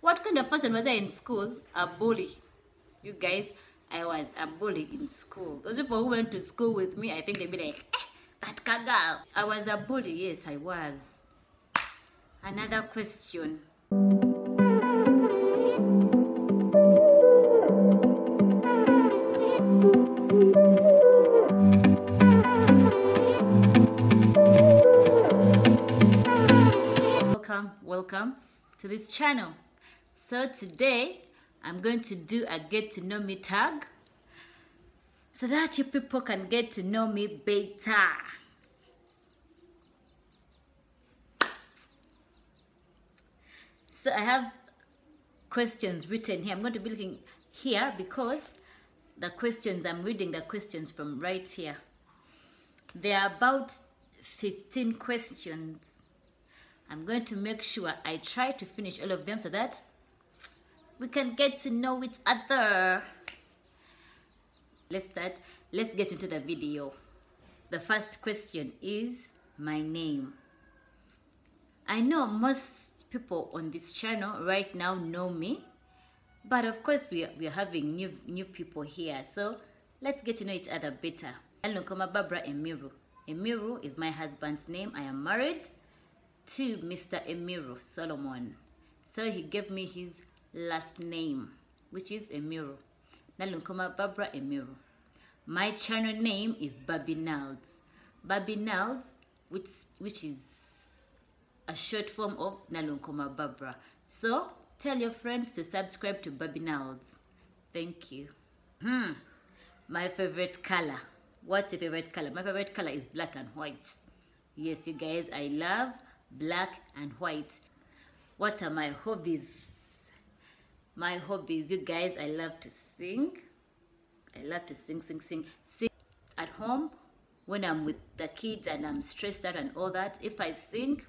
What kind of person was I in school? A bully. You guys, I was a bully in school. Those people who went to school with me, I think they'd be like, eh, that girl. I was a bully, yes, I was. Another question. welcome welcome to this channel so today i'm going to do a get to know me tag so that you people can get to know me better. So i have questions written here. I'm going to be looking here because the questions i'm reading the questions from right here. There are about 15 questions. I'm going to make sure I try to finish all of them so that we can get to know each other. Let's start. Let's get into the video. The first question is my name. I know most people on this channel right now know me, but of course we are, we are having new new people here. So let's get to know each other better. Nalunkoma Barbara Emiru. Emiru is my husband's name. I am married to Mr. Emiru Solomon. So he gave me his last name, which is Emiru. Nalunkoma Barbara Emiru. My channel name is Barbie Nals. Barbie Nals, which, which is a short form of Nalunkoma Barbara. So tell your friends to subscribe to Barbie Nals. Thank you. Hmm. My favorite color. What's your favorite color? My favorite color is black and white. Yes, you guys, I love black and white. What are my hobbies? My hobbies, you guys, I love to sing. I love to sing, sing, sing. Sing at home when I'm with the kids and I'm stressed out and all that. If I sing,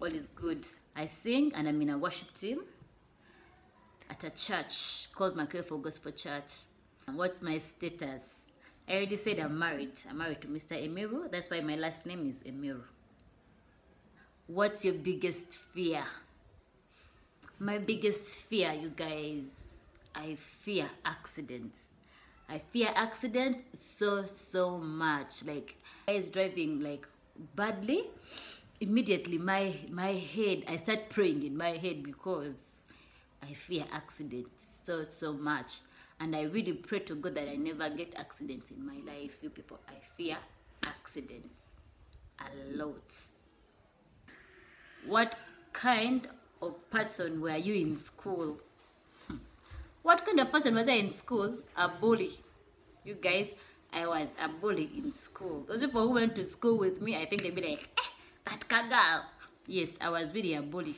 all is good. I sing and I'm in a worship team at a church called Makerere Full Gospel Church. What's my status? I already said I'm married. I'm married to Mr. Emiru. That's why my last name is Emiru. What's your biggest fear? My biggest fear, you guys, I fear accidents. I fear accidents so, so much. Like, I is driving like badly. Immediately, my, my head, I start praying in my head because I fear accidents so, so much. And I really pray to God that I never get accidents in my life. You people, I fear accidents a lot. What kind of person were you in school? What kind of person was I in school? A bully. You guys, I was a bully in school. Those people who went to school with me, I think they'd be like, eh, that girl. Yes, I was really a bully.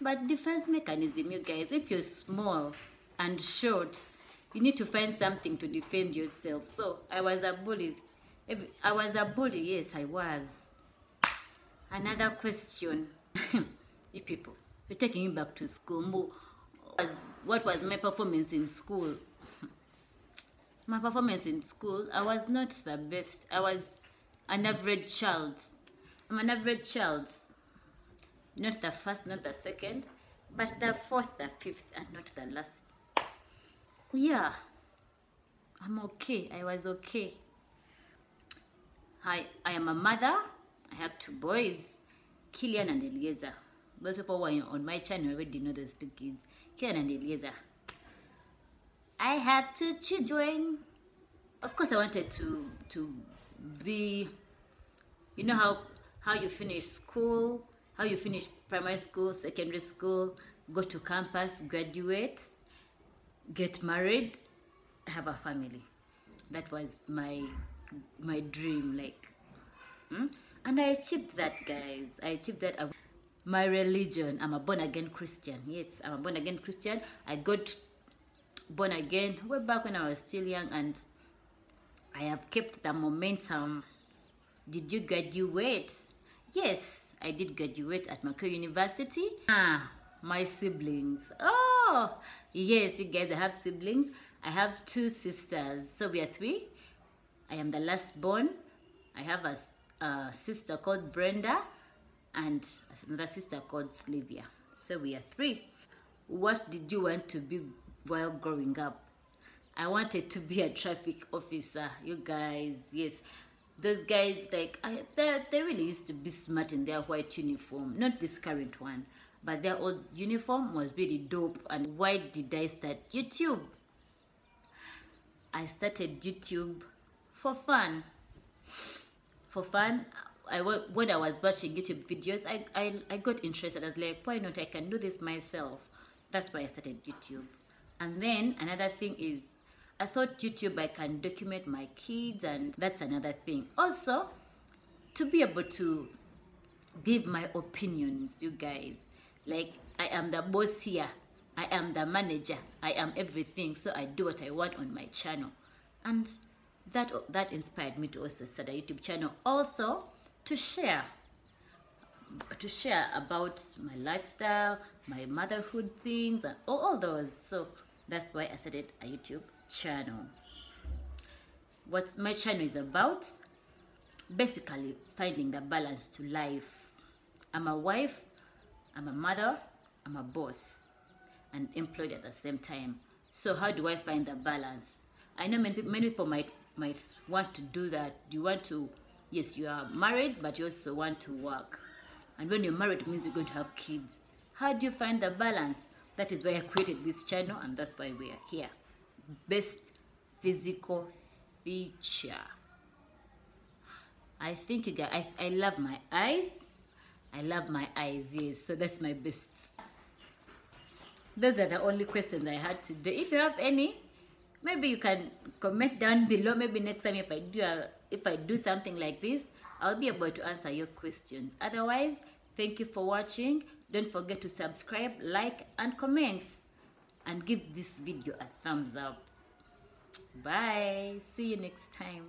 But defense mechanism, you guys, if you're small and short, you need to find something to defend yourself. So I was a bully. If I was a bully, yes, I was. Another question. you people, you're taking me back to school. What was my performance in school? My performance in school, I was not the best. I was an average child. I'm an average child. Not the first, not the second, but the fourth, the fifth, and not the last. Yeah, I'm okay. I was okay. I, I am a mother. I have two boys, Killian and Eliezer. Those people who are on my channel already know those two kids, Killian and Eliezer. I have two children. Of course, I wanted to to be, you know how how you finish school, how you finish primary school, secondary school, go to campus, graduate, get married, have a family. That was my my dream, like, hmm? and I achieved that, guys. I achieved that. My religion, I'm a born again Christian. Yes, I'm a born again Christian. I got born again way back when I was still young, and I have kept the momentum. Did you graduate? Yes, I did graduate at Makerere University. Ah, my siblings. Oh, yes, you guys, I have siblings. I have two sisters, so we are three. I am the last born. I have a, a sister called Brenda and another sister called Sylvia. So we are three. what did you want to be while growing up? I wanted to be a traffic officer. You guys, yes. Those guys, like, I, they, they really used to be smart in their white uniform. Not this current one, but their old uniform was really dope. And why did I start YouTube? I started YouTube for fun. For fun, I when I was watching YouTube videos, I, I, I got interested. I was like, why not? I can do this myself. That's why I started YouTube. And then another thing is, I thought YouTube I can document my kids, and that's another thing. Also, to be able to give my opinions, you guys. Like, I am the boss here. I am the manager. I am everything. So I do what I want on my channel. And that, that inspired me to also start a YouTube channel. Also, to share to share about my lifestyle, my motherhood things, and all, those. So that's why I started a YouTube channel. What my channel is about, basically finding the balance to life. I'm a wife, I'm a mother, I'm a boss, and employed at the same time. So how do I find the balance? I know many, many people might might want to do that. You want to, yes, you are married, but you also want to work. And when you're married, it means you're going to have kids. How do you find the balance? That is why I created this channel, and that's why we are here. Best physical feature. I think you guys, I, I love my eyes. I love my eyes, yes. So that's my best. Those are the only questions I had today. If you have any, maybe you can comment down below. Maybe next time if I do a, if I do something like this, I'll be able to answer your questions. Otherwise, thank you for watching. Don't forget to subscribe, like, and comment. And give this video a thumbs up. Bye. See you next time.